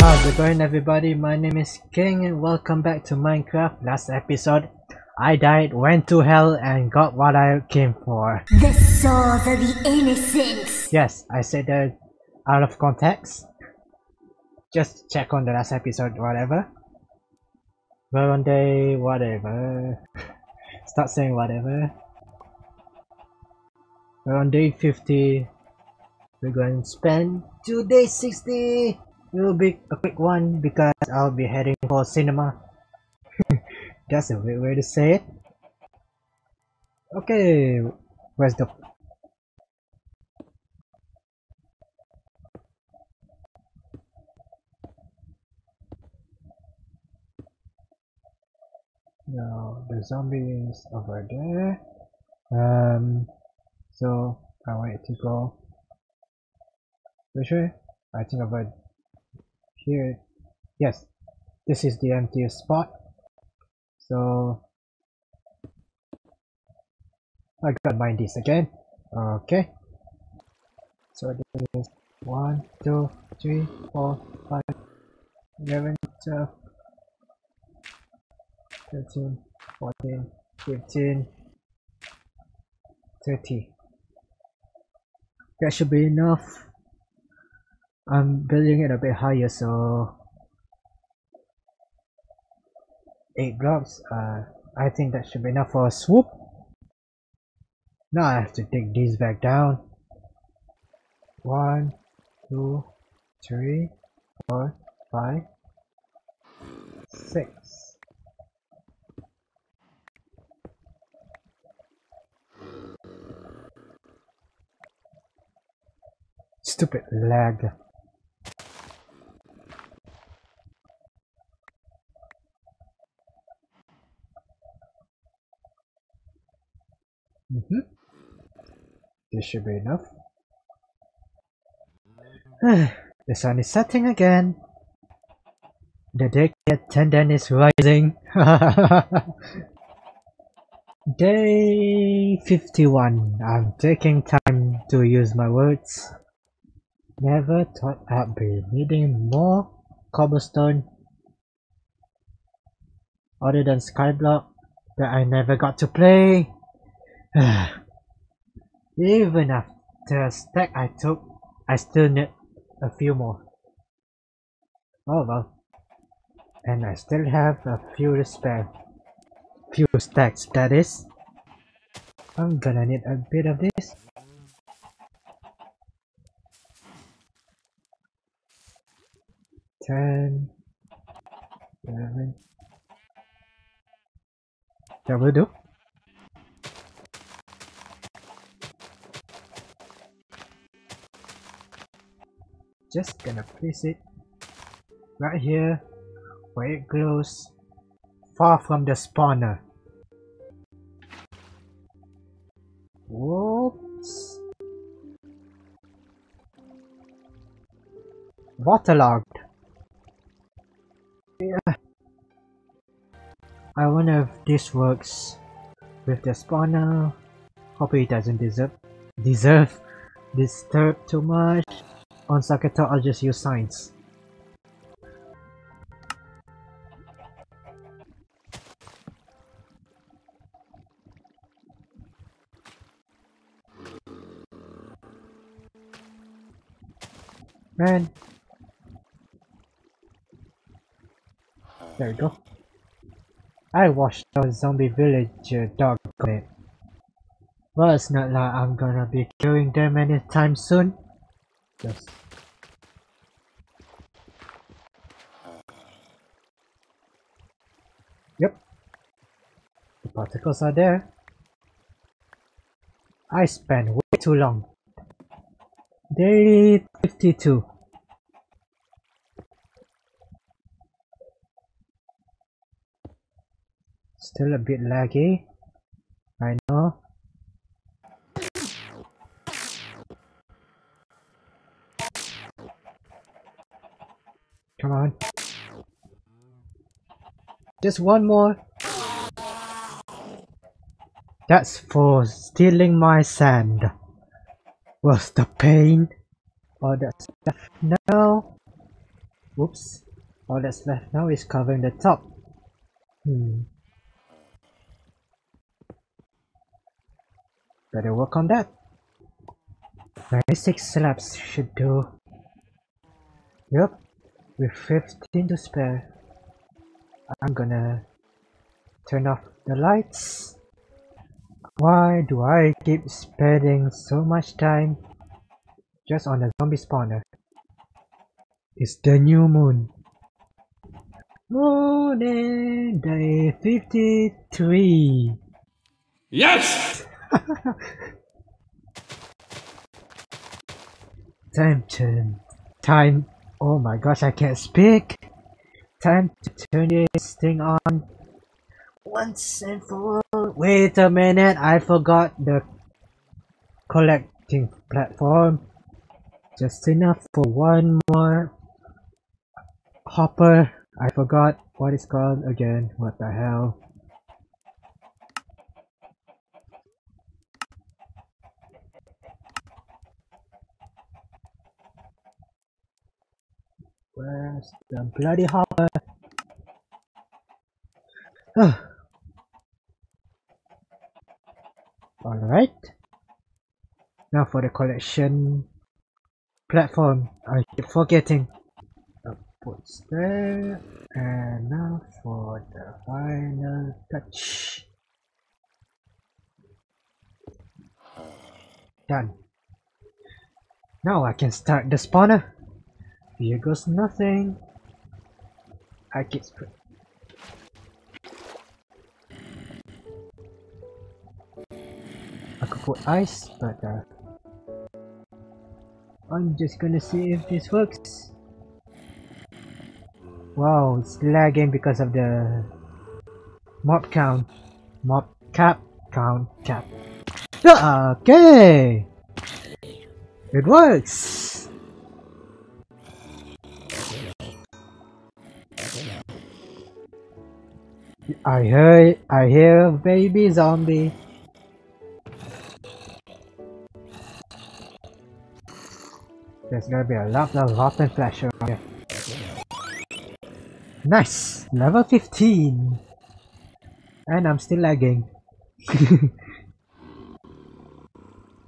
How's it going everybody? My name is King and welcome back to Minecraft. Last episode, I died, went to hell and got what I came for. The souls of the innocent. Yes, I said that out of context. Just check on the last episode, whatever. We're on day whatever. Start saying whatever. We're on day 50. We're going to spend two days 60. It will be a quick one because I'll be heading for cinema. That's a weird way to say it. Okay, where's the No, the zombies over there. Um, so I want to go. Which way? I think over here. Yes, this is the emptiest spot. So I gotta mine this again. Okay. So this is one, two, three, four, five, eleven, twelve. 13, 14, 15, 30. That should be enough. I'm building it a bit higher so 8 blocks. Uh, I think that should be enough for a swoop. Now I have to take these back down. One, two, three, four, five, six. Stupid lag. Mm -hmm. This should be enough. the sun is setting again. The decade attendant is rising. Day 51. I'm taking time to use my words. Never thought I'd be needing more cobblestone other than skyblock that I never got to play. Even after a stack I took, I still need a few more. Oh well. And I still have a few to spare. Few stacks that is. I'm gonna need a bit of this. ten, eleven. That will do. Just gonna place it right here where it glows far from the spawner. Whoops. Waterlogged. Yeah. I wonder if this works with the spawner. Hope it doesn't deserve deserve disturb too much. On Sakato I'll just use signs. Man, There we go. I watched the zombie villager uh, dog on it. Well, it's not like I'm gonna be killing them anytime soon. Just Yep. Particles are there. I spent way too long. Day 52. Still a bit laggy. I know. Come on. Just one more. That's for stealing my sand. Was the pain or the stuff now? Whoops. All that's left now is covering the top. Hmm. Better work on that. 96 slabs should do. Yep, with 15 to spare. I'm gonna turn off the lights. Why do I keep spending so much time just on the zombie spawner? It's the new moon. Morning day 53. Yes! time to time oh my gosh I can't speak time to turn this thing on once and for all. Wait a minute I forgot the collecting platform. Just enough for one more hopper I forgot what it's called again. What the hell? Where's the bloody hopper? Alright. Ah. Now for the collection platform. I keep forgetting. Puts there. And now for the final touch. Done. Now I can start the spawner. Here goes nothing. I get I could put ice, but uh, I'm just gonna see if this works. Wow, it's lagging because of the mob count. Mob cap count cap. Okay! It works! I hear I hear baby zombie. There's gonna be a lot of rotten flesh around here. Nice! Level 15! And I'm still lagging.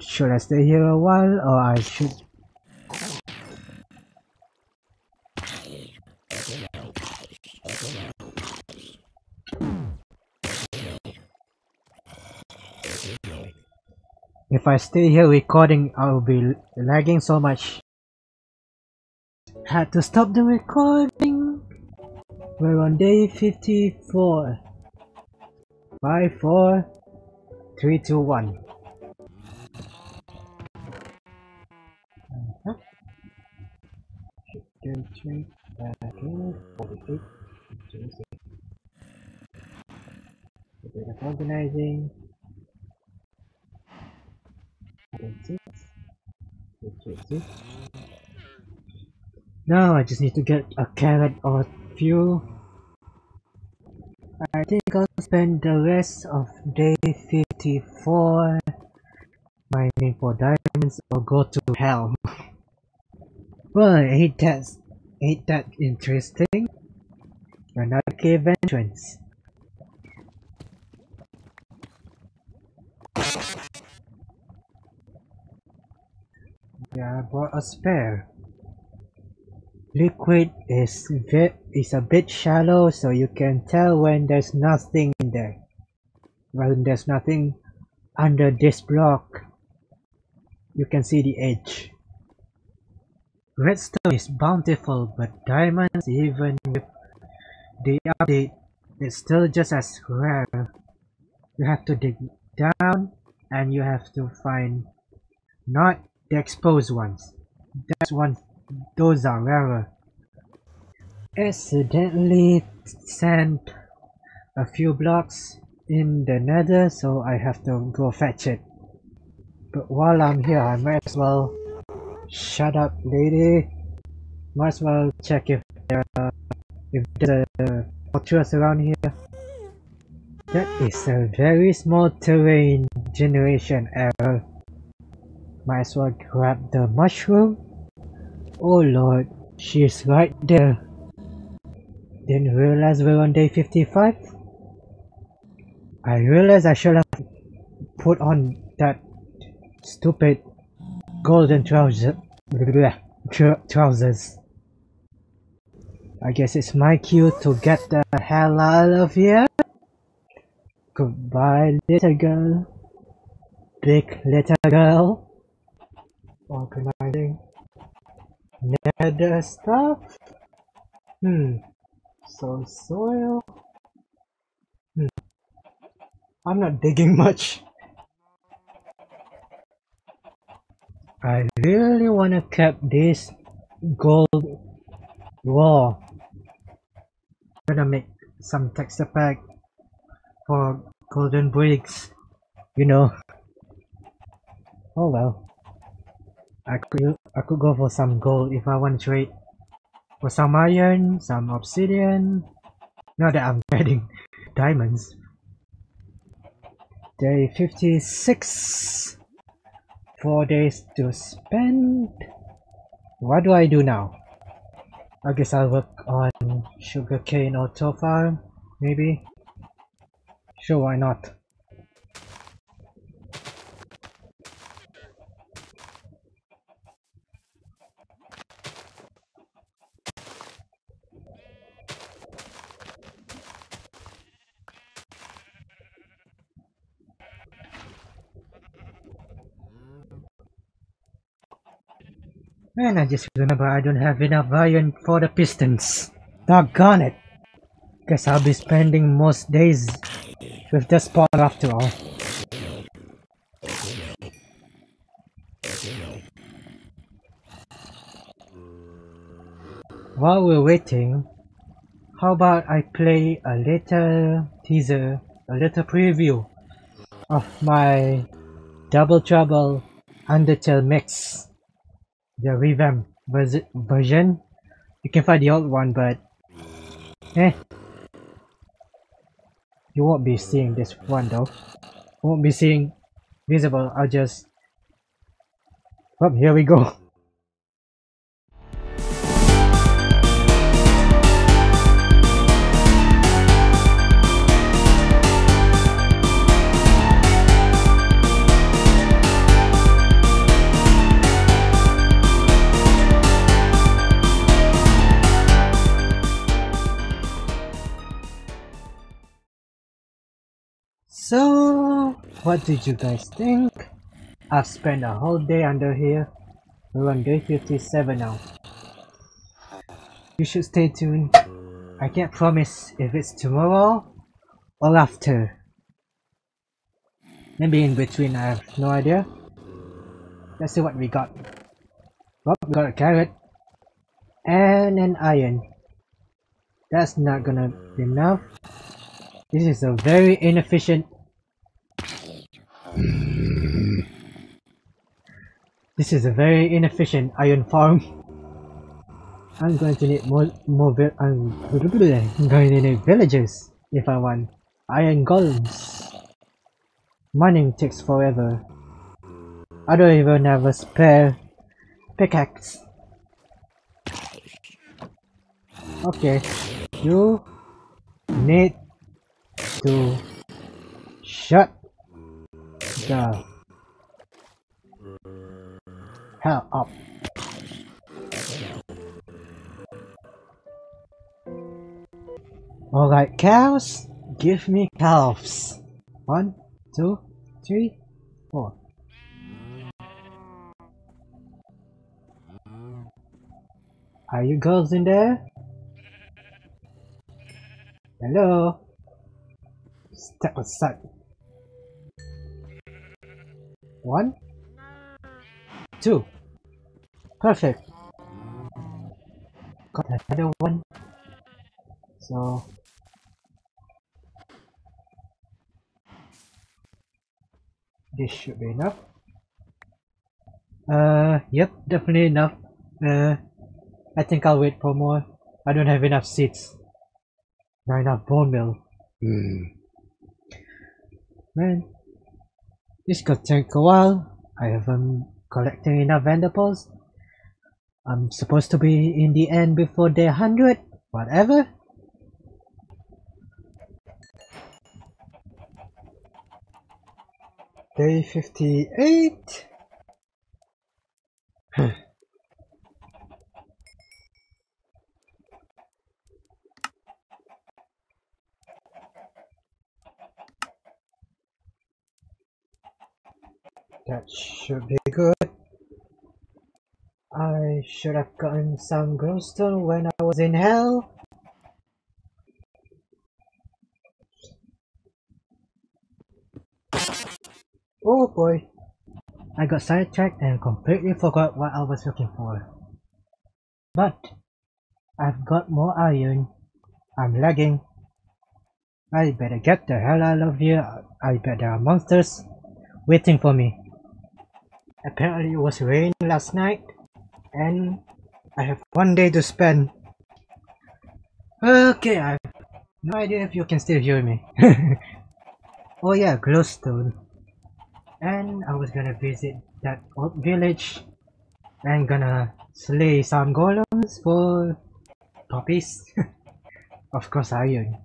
should I stay here a while or I should If I stay here recording, I'll be lagging so much. Had to stop the recording. We're on day 54. 5, 4, 3, 2, 1. Uh -huh. in, 48, A bit of organizing. Now I just need to get a carrot or a few. I think I'll spend the rest of day 54 mining for diamonds or go to hell. well, ain't that, ain't that interesting? Another cave entrance. Yeah, I bought a spare. Liquid is is a bit shallow so you can tell when there's nothing in there. When there's nothing under this block, you can see the edge. Redstone is bountiful but diamonds even with the update is still just as rare. You have to dig down and you have to find not the exposed ones. That's one those are rarer. Accidentally sent a few blocks in the nether so I have to go fetch it. But while I'm here I might as well shut up lady. Might as well check if there are, if there's a fortress around here. That is a very small terrain generation error. Might as well grab the mushroom. Oh lord, She's right there. Didn't realize we're on day 55. I realized I should have put on that stupid golden trouser, trousers. I guess it's my cue to get the hell out of here. Goodbye, little girl. Big little girl. Organizing. Nether stuff. Hmm. Soul soil. Hmm. I'm not digging much. I really wanna keep this gold wall. I'm gonna make some texture pack for golden bricks. You know. Oh well. I could I could go for some gold if I want to trade for some iron, some obsidian. Now that I'm getting diamonds. Day 56 four days to spend. What do I do now? I guess I'll work on sugarcane or tofu, maybe? Sure, why not? And I just remember I don't have enough iron for the pistons. Doggone it. Guess I'll be spending most days with the spawn after all. While we're waiting, how about I play a little teaser, a little preview of my Double Trouble Undertale mix the revamp version. You can find the old one, but eh, you won't be seeing this one though. Won't be seeing visible. I'll just. Oh, here we go. So, what did you guys think? I've spent a whole day under here. We're on day 57 now. You should stay tuned. I can't promise if it's tomorrow or after. Maybe in between, I have no idea. Let's see what we got. Well, we got a carrot and an iron. That's not gonna be enough. This is a very inefficient This is a very inefficient iron farm. I'm going to need more more I'm, I'm going to need villagers if I want iron golems. Mining takes forever. I don't even have a spare pickaxe. Okay, you need to shut the hell up. Alright, cows, give me calves. One, two, three, four. Are you girls in there? Hello? Step aside. One, two. Perfect. Got another one. So this should be enough. Uh, yep, definitely enough. Uh, I think I'll wait for more. I don't have enough seats. Not enough bone meal. Hmm. Man, this could take a while. I haven't collected enough ender pearls. I'm supposed to be in the end before day 100, whatever. Day 58. that should be good. I should have gotten some glowstone when I was in hell. Oh boy. I got sidetracked and completely forgot what I was looking for. But, I've got more iron. I'm lagging. I better get the hell out of here. I bet there are monsters waiting for me. Apparently it was raining last night and I have one day to spend. Okay, I have no idea if you can still hear me. oh yeah, glowstone. And I was gonna visit that old village and gonna slay some golems for puppies. of course iron.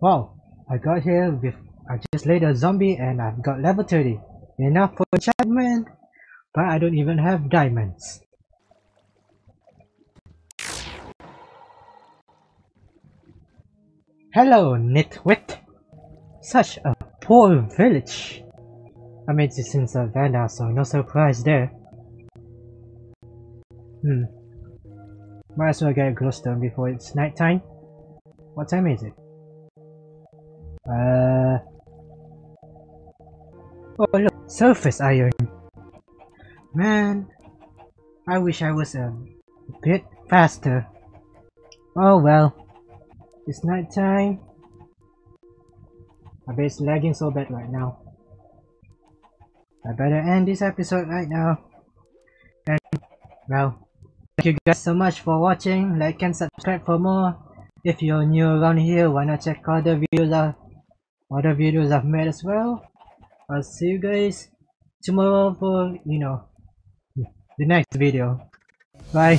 Wow, I got here with I just slayed a zombie and I've got level 30. Enough for enchantment, but I don't even have diamonds. Hello, Nitwit. Such a poor village. I mean, it's in Savannah, so no surprise there. Hmm. Might as well get a glowstone before it's nighttime. What time is it? Uh. Oh look, surface iron. Man, I wish I was a bit faster. Oh well, it's night time. I bet it's lagging so bad right now. I better end this episode right now. And, well, thank you guys so much for watching. Like and subscribe for more. If you're new around here, why not check out the videos of other videos I've made as well. I'll see you guys tomorrow for, you know, the next video. Bye.